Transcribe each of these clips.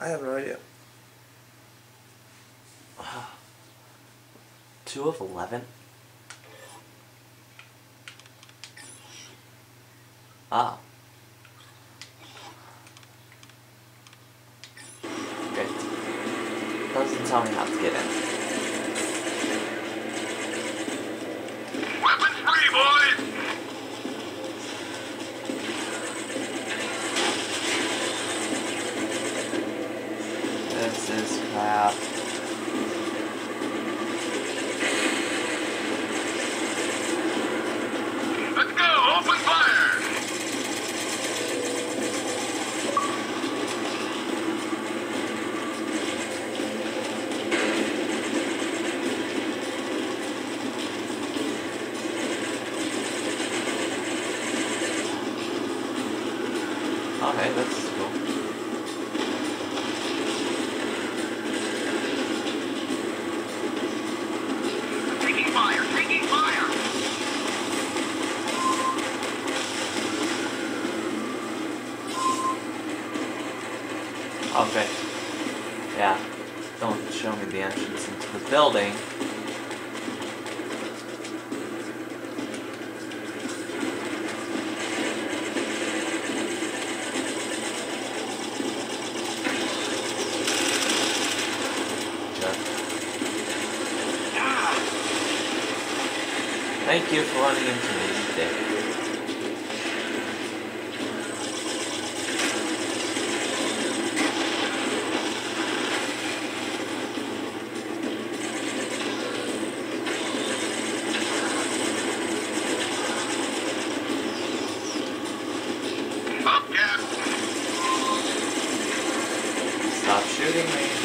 I have no idea. Two of eleven. Ah. Great. Doesn't tell me how to get in. Okay, that's cool. Taking fire! Taking fire! Okay. Yeah. Don't show me the entrance into the building. Thank you for running into me, Cap! Stop shooting me.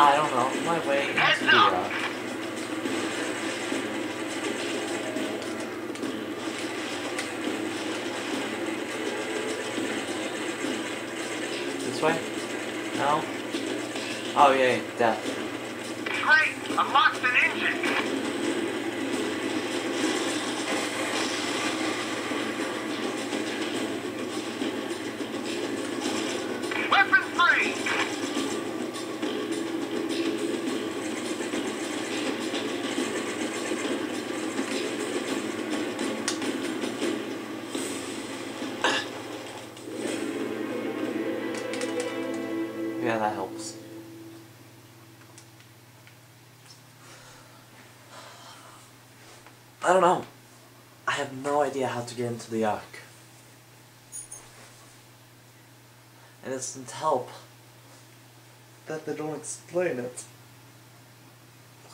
I don't know. My way Heads the up. This way? No? Oh yeah, death. Great! Engine! I don't know. I have no idea how to get into the Ark. And it doesn't help that they don't explain it.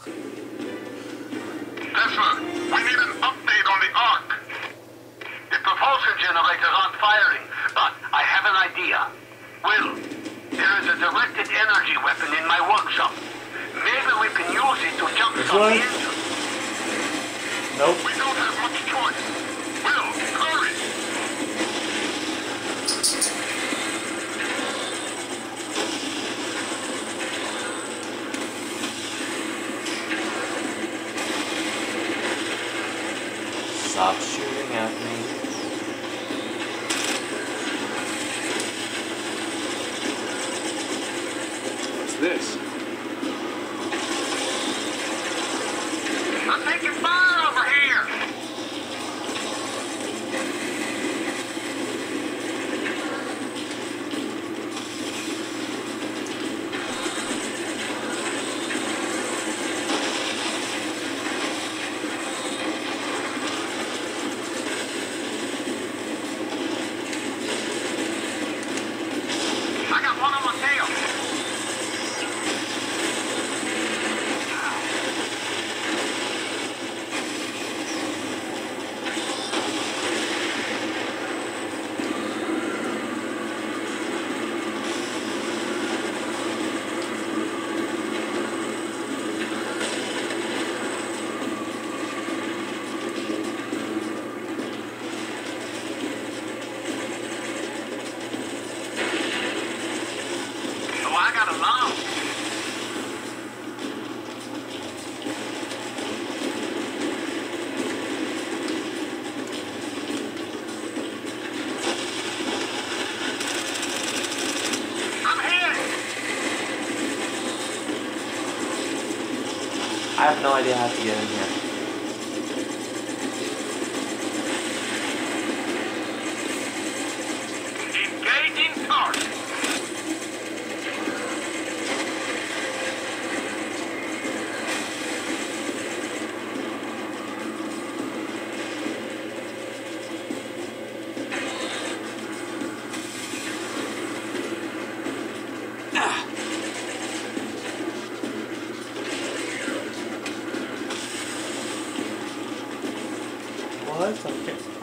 Desmond, we need an update on the Ark. The propulsion generators aren't firing, but I have an idea. Will, there is a directed energy weapon in my workshop. Maybe we can use it to jump some one? Nope. We don't have much choice. Will, hurry! Stop shooting at me. What's this? I'm taking fire over here! I have no idea how to get in here.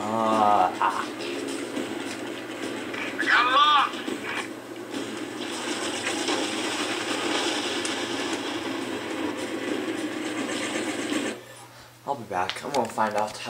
Ah. We got. I'll be back. I'm gonna find out how.